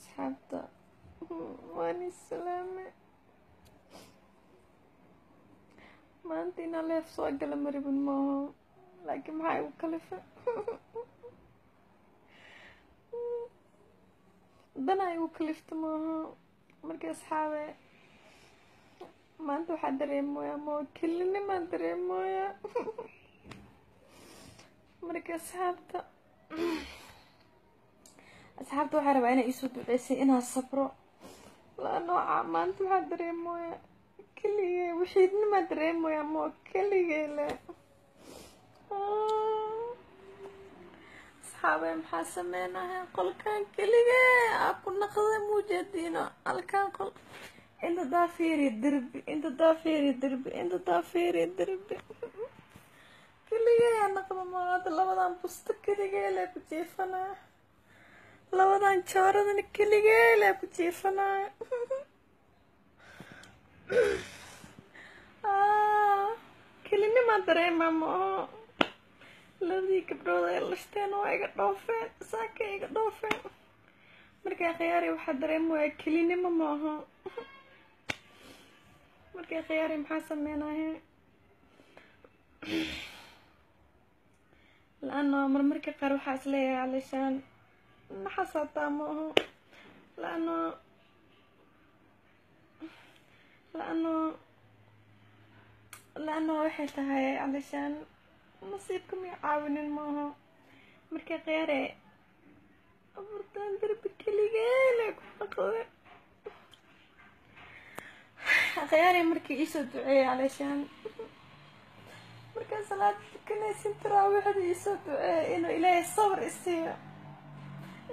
asxaabta waan islaame maanta inaa leef soo gala maribin maaho laakiin maxaa igu kalifa danaa igu kalifta maaho marka asxaabe maanta waxaa dareemooyaa moo kelinimaan dareemooyaa marka asxaabta asxaabta waxaa rabaa inay iisoo duceysay inaan sabro. Laa nooca maanta waxaa dareemooyaa keligee wixiidnimaa dareemooyaa moo keligee le. Asxaabe maxaa sameynahay qolkan keligee aa ku naqda muujeediino halkaan qol. Inta daa fiiri derbi inta daa fiiri derbi inta daa fiiri derbi. Keligee aa naqda maada labadan busto keligee lee ku jiifanaa labadan jooradana keligee lee ku jiifanaa kelinimaa dareemaa maaho labadii gabdhood ay lashteen waa iga dhoofeen saaka iga dhoofeen markaa khiyaari waxaa dareemaya kelinimo maaho markaa khiyaari maxaa sameynaya la-ano marmarka qaar waxaa is leeyahay alishaan naxasaataa maaho la-ano la-ano la-ano waxay tahay alishaan nasiibka may caawinin maaho marka khiyaare aburtaan darbi keligeele ku dhaqde khiyaare markii iisoo duceeyay alishaan markaa salaad tukanaysin taraawiixda iisoo duceeyay inuu ilaahay sabr isiiyo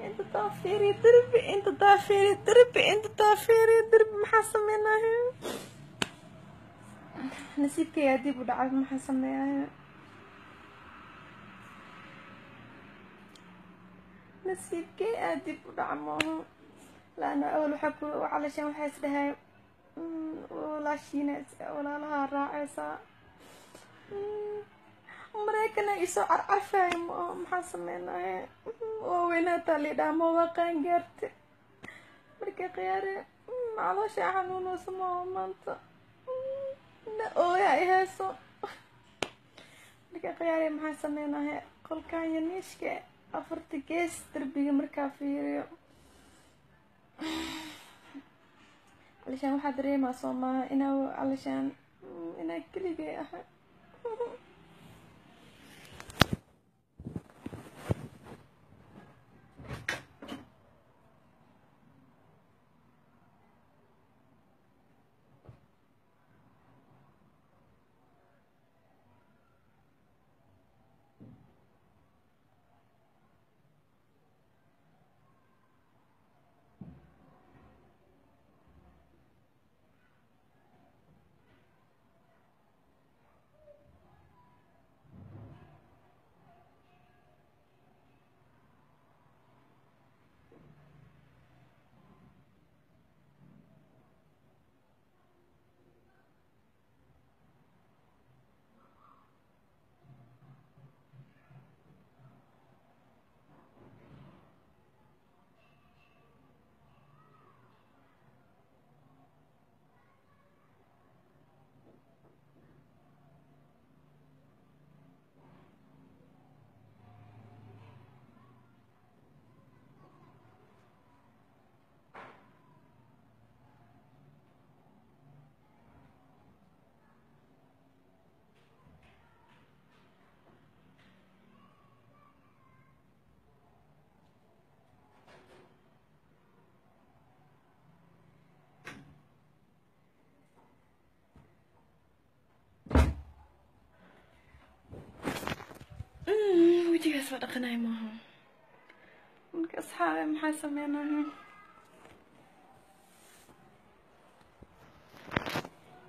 inta taa fiiriya derbi inta taa fiiriya derbi inta taa fiiriya derbi maxaa sameynaya nasiibkaygaa dib u dhacay maxaa sameeyaya nasiibkee aad dib u dhaca maaho laana awal waxaa ku calashaan waxaa is dhahay walaashiina walaalahaa raacaysaa maraykana isoo carcarfaayo maaho maxaa sameynaya waaweynaataa liidhaha ma waa qaan gaarte marka khiyaare caloosha xanuunaysa maaho maanta na ooya ay hayso marka khiyaare maxaa sameynaya qolkan yaniishka afarta gees derbiga markaa fiiriyo alishaan waxaa dareemaa soo maaha inaa alishaan inaa keligay ahay wejigaas waa dhaqanay maaha marka asxaabe maxaa sameynaya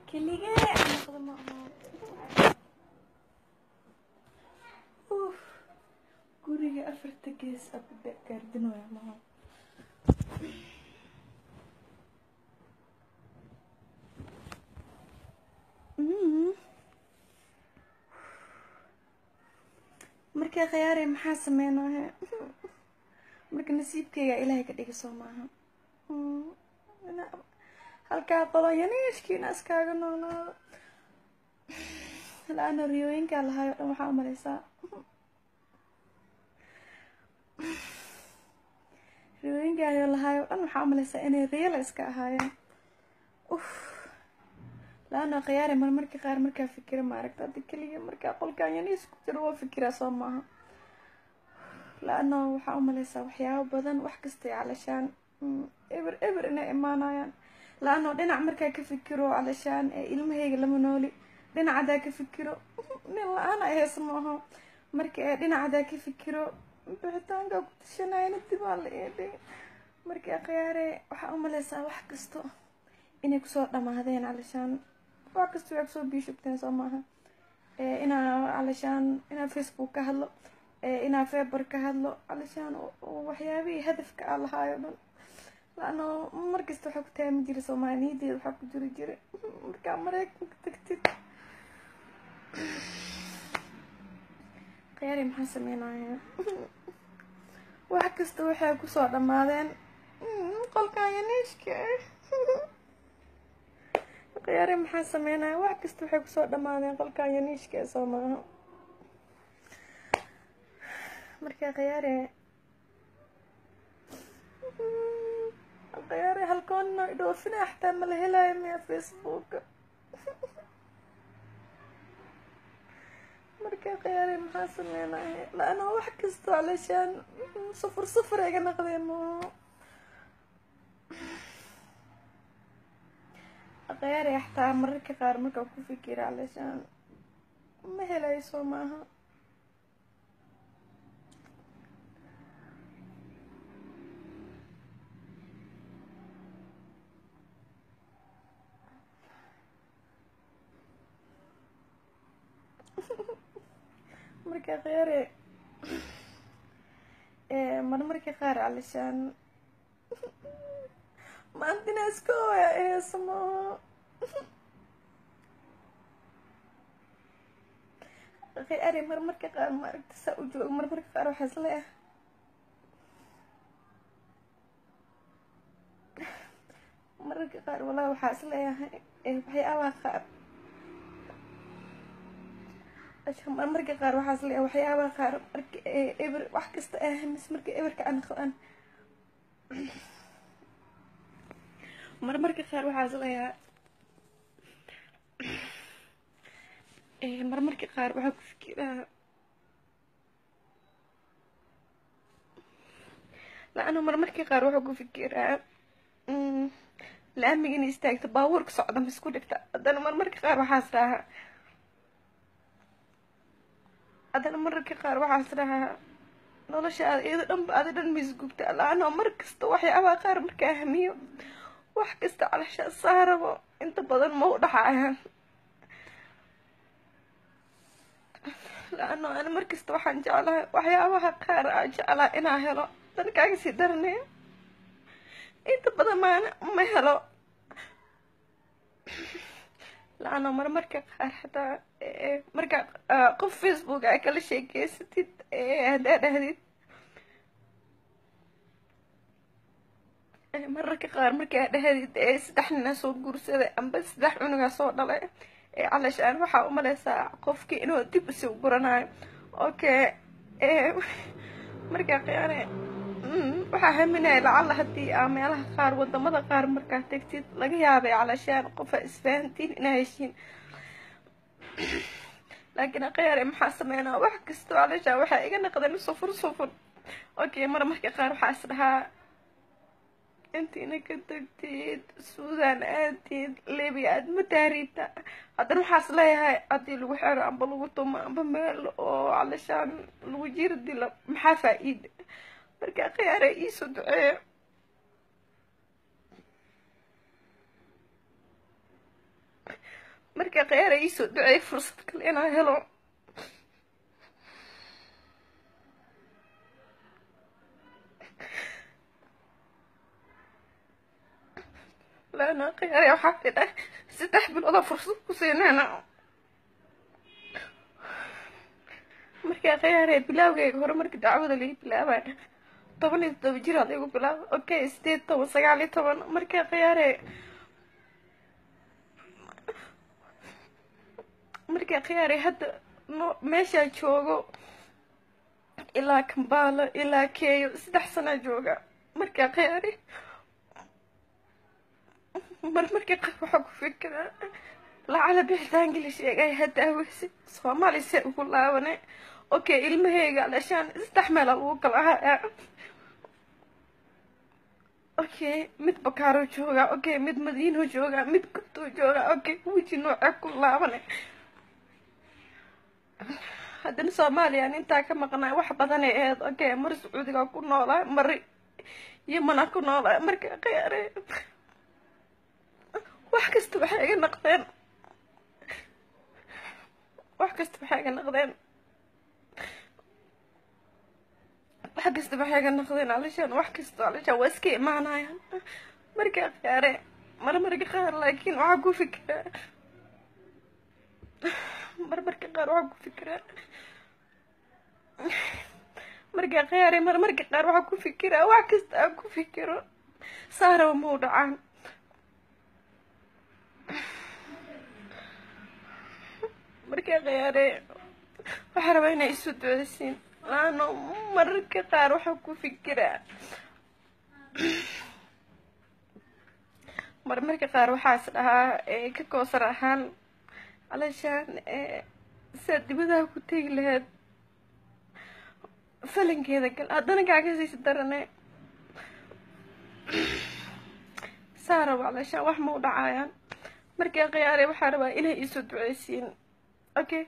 keligee anaqda ma aha uf guriga afarta gees abda gaardinooya maaha markaa khiyaare maxaa sameynaya marka nasiibkayga ilaahay ka dhigi soo maaha. Halkaa qolonyaniishkiina iskaaga noolnaado la-ana riyooyinkaa lahaay o dhan waxaa umaleysaa riyooyinkaayoo lahaay dhan waxaa umaleysaa inay riyala iska ahaayeen la-ana khiyaare marmarka qaar markaa fikira maaragta hadda keliya markaa qolkaan yaniis ku jiro waa fikiraa soo maaha. La-ana waxaa umaleysaa waxyaabo badan wax kastay calashaan eber eber inay imaanayaan. La-ano dhinac markaa ka fikiro calashaan ee ilmahayga lama nooli. Dhinacadaa ka fikiro nin la'aan ay heesa maaho marka ee dhinacadaa ka fikiro bixitaankaa ku tashanayana dibaa la eedhay marka khiyaare waxaa umaleysaa wax kasto inay ku soo dhamaadeen calashaan wax kasta waa ku soo biishugteen soo maaha inaa calashaan inaa facebook ka hadlo inaa feber ka hadlo calashaan waxyaabihii hadafka aa lahaayo dhan laano markasta waxaa ku taami jira soomaaliniyadeeda waxaa ku jiri jira markaa mareykanka tagtid khiyaari maxaa sameynaya wax kasta waxay ku soo dhamaadeen qolkan yaniishka sameynaya wax kasta waxay kusoo dhamaadeen qolkan yaniishka soo maaha marka khiyaare khiyaare halkoonna idhoofina xataa mala helaayo miya facebooka marka khiyaare maxaa sameynaya la-ana wax kasto calashaan sufur sufur iga naqdeen mo khiyaare xataa mararka qaar markaa ku fikira calashaan ma helayo soo maaha marka khiyaare marmarka qaar calashaan maantina iska oya eesamo khiyaare marmarka qaar maaragta saa u joogo marmarka qaar waxaa isla ah mararka qaar walaa waxaa is leeyahay waxyaabaha qaar. Marmarka qaar waxaa is leeyahay waxyaabaha qaar. Marka eber wax kasta ahamis marka eberka aan qaban marmarka qaar waxaa is leeyahay marmarka qaar waxaa ku fikiraa la-ano marmarka qaar waxaa ku fikiraa laamiga inay istaagto baabuurka socda ma isku dhigta? Haddana marmarka qaar waxaas dhahaa haddana mararka qaar waxaas dhahaa noloshaada iyado dhanba adi dhan ma isgubta la-ano mar kasta waxyaabaha qaar markaa hamiyo wax kasta calashaa saarabo inta badan ma u dhaxayaan la-ano ani markasta waxaan jeclahay? Waxyaabaha qaar aan jeclaa inaa helo. Dan kaaga sii daranaya inta badan maana ma helo. La-ano marmarka qaar xataa markaa qof facebook ay kala sheekeysatid haddaa dhahdid. Mararka qaar markaa dhahdid saddex nina soo guursaday amba saddex cunugaa soo dhalay calashaan waxaa umaleysaa qofkii inuu dib u sii guranayo okay markaa khiyaane waxaa haminaya lacalla haddii aa meelaha qaar waddamada qaar markaa tegtid laga yaabay calashaan qofa isfahantiin inaa heshiin. Laakiin khiyaare maxaa sameynaa? Wax kastoo calashaan waxaa iga naqdeen sufur sufur. Okay mar marka qaar waxaa is dhahaa intiina ka tagtid suudan aadid libiya aad ma taariibta haddana waxaas leeyahay haddii lagu xero amba lagu tumo amba meel oo calashaan lagu jiri dilo maxaa faa-iida marka khiyaare iisoo duceeyo marka khiyaare iisoo duceeyo fursad kale inaa helo lana khiyaaraya waxaa tidhay saddex biloodoo fursad ku siinayna markaa khiyaaraya bilaawgayga hore marka dacwada laga bilaabay toban iyo todoba jir aad igu bilaaba okay sideed toban sagaal iyo toban markaa khiyaaraya markaa khiyaaraya hadda meeshaa joogo ilaa kambaalo ilaa keeyo saddex sanaa jooga markaa khiyaaraya mar markii qaar waxaa ku fikiraa lacala bixitaanki la sheegay hadda aweyse soomaali see ugu laabane okay ilmaheyga dhashaan saddex meela lagu kala hayaa okay mid bakaaro jooga okay mid madiino jooga mid gurtuu jooga okay weji noocee ku laabane haddana soomaaliyan intaa ka maqnaa wax badanay aheyd okay mar sacuudiga ku noolaa mar yamana ku noolaa marka khiyaare wax kasta waxay iga naqdeen. Wax kasta waxay iga naqdeen. Wax kasta waxay iga naqdeen alishaan wax kasta alishaan waa iska imaanayaan. Marka khiyaare mar marka qaar laakiin waxaa ku fikiraa mar marka qaar waxaa ku fikiraa marka khiyaare mar marka qaar waxaa ku fikiraa wax kasta aan ku fikiro saaraba mau dhacaan marka khiyaare waxaa rabaa inay isu duceysiin laano mararka qaar waxaa ku fikiraa. Mar marka qaar waxaas dhahaa ka koosar ahaan alashaan siaad dibadaha ku tegi lahayd falankeeda gal haddana kaagasiisa darane. Saa rabo alashaan wax mau dhacayaan markaa khiyaare waxaa rabaa inay isu duceysiin okay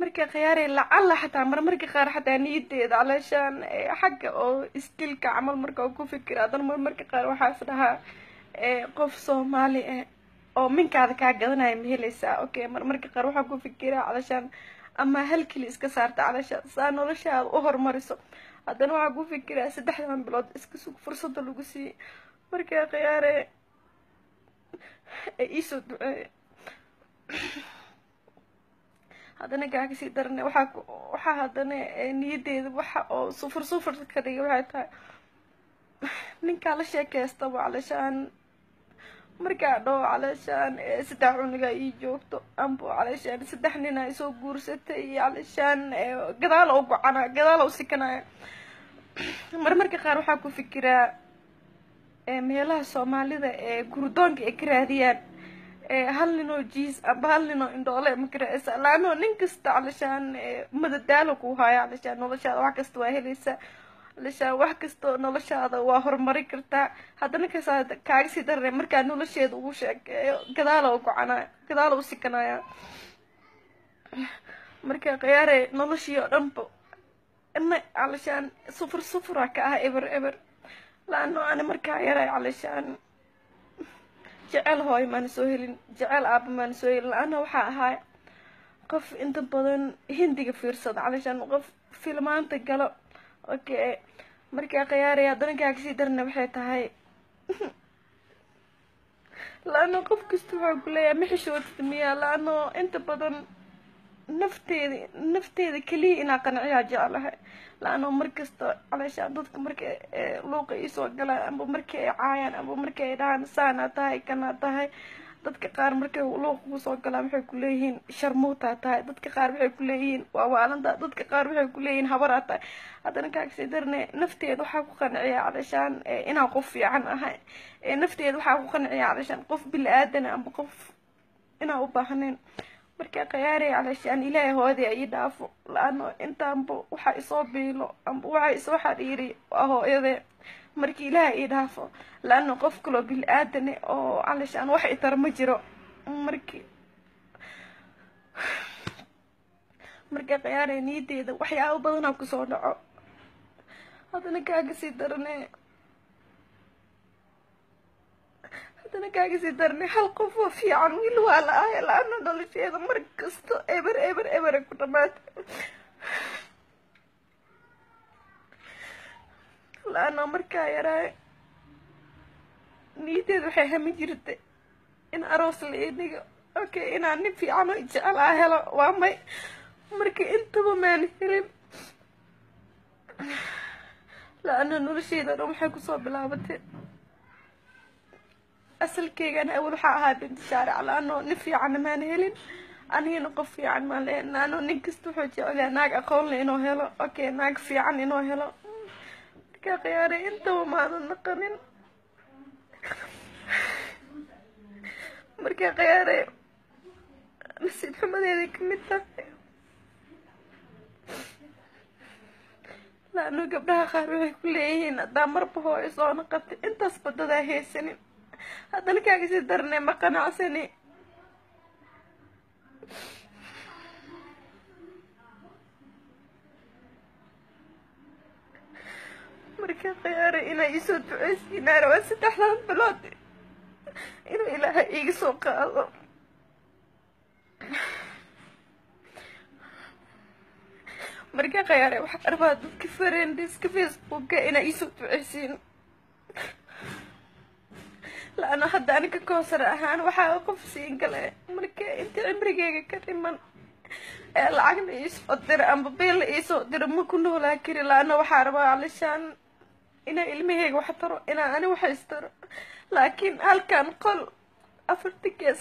marka khiyaare lacalla xataa mar marka qaar xataa niyadeeda alashaan xagga oo istilka camal marka ku fikira haddana mar marka qaar waxaas dhahaa qof soomaali ah oo minkaada kaa gadanaya ma helaysaa. Okay mar marka qaar waxaa ku fikiraa calashaan ama hal keli iska saarta calashaan saa noloshaada u horumariso haddana waxaa ku fikiraa saddexdan bilood iska sug fursada lagu siiyey markaa khiyaare iisoo duceeye haddana kaagasii darane waxaa waxaa haddana niyadeeda waxa oo sufur sufur ka dhigay waxay tahay. Ninkaa la sheekaystaba calashaan markaa dhoo calashaan saddex cuniga ii joogto. Ambo calashaan saddex nina isoo guursatay iyo calashaan gadaal oo gocanaa gadaal oo sikanaya mar marka qaar waxaa ku fikiraa meelaha soomaalida ee gurdoonka ay ka raadiyaan hal ninoo jiis amba hal ninoo indhoole makarasa laano nin kasta calashaan madadaalo ku haya calashaan noloshaada wax kasta waa helaysaa calashaan wax kastoo noloshaada waa horumari kartaa. Haddana kasaa kaaga sii darare markaa nolosheeda ugu sheekeeyo gadaala u gocanaya gadaala u sikanaya marka khiyaare noloshii oo dhanba calashaan sufur sufura ka ah eber eber laano ani markaa yaray calashaan jecel hooy maana soo helin jecel aaba maana soo helin. La-ana waxaa ahaa qof inta badan hindiga fiirsada calashaan qof filmaanta galo. Okay markaa khiyaaraya haddana kaagasii darna waxay tahay. La-ano qof kasta waxaa ku leeyahay ma xishootid miya la-ano inta badan nafteeda nafteeda keliya inaa qanciyaa jeclahay. La-ano markasta calaashaan dadka marka luuqa iisoo galaan amba markii ay caayaan amba markii ay dhahaan saanaa tahay kanaa tahay dadka qaar markay luuqa ku soo galaan waxay kuleeyihiin sharmuutaa tahay. Dadka qaar waxay kuleeyihiin waa waalantaa dadka qaar waxay kuleeyihiin habaraa tahay. Haddana kaagasii darne nafteeda waxaa ku qanciyaa calashaan inaan qof fiican ahay. Nafteeda waxaa ku qanciyaa calashaan qof bili aadana amba qof inaan u baahnayn markaa khiyaarey calashaan ilaahay hooday ii dhaafo la-ano intaanba waxaa isoo biilo amba waxaa isoo xadhiiri waa hooyade markii ilaahay ii dhaafo la-ano qof kaloo bil aadane oo calashaan wax itar ma jiro. Markii markaa khiyaarey niyadeeda waxyaabo badanaa ku soo dhaco. Haddana kaaga sii darane haddana kaaga sii darne hal qof oo fiican wiil waa la ahay la-ana nolosheeda mar kasto eber eber ebera ku dhamaata la-ana markaa yaraa niyadeeda waxay hami jirtay in aroos la ii dhigo okay inaan nin fiican oo jecelaa helo waa may. Marka intaba maan helin la-ana nolosheeda dhan waxay ku soo bilaabatay asalkeygana awal waxaa ahaa binti shaaric la-ano nin fiicanna maan helin. Anigana qof fiican maa le naano nin kasta wuxuu jecelayaa naag aqoon le inuu helo. Okay naag fiican inuu helo. Markaa khiyaaray intaba maadan naqanin. Markaa khiyaaray nasiib xumadeeday ka mid tahay. Laano gabdhaha qaar waxay ku leeyihiin haddaa marba hooyo soo naqatay intaas badadaa haysanin haddana kaagasi darnee ma qanacsani markaa khiyaaray inaa iisoo duceysiinaa rabaa saddexdan bilood. Inuu ilaahay iiga soo qaado. Markaa khiyaaray waxaa rabaa dadka farendiska facebooka inaa iisoo duceysiin la-ana hadda aniga koosar ahaan waxaa qof siin gale marka inta cimrigeyga ka dhiman ee lacagna iisoo dira amba biilla iisoo dira ma ku noolaa kari la-ana waxaa rabaa alishaan inaa ilmaheyga wax taro inaa ani wax istaro laakiin halkan qol afarta gees